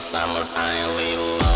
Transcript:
summertime, little love will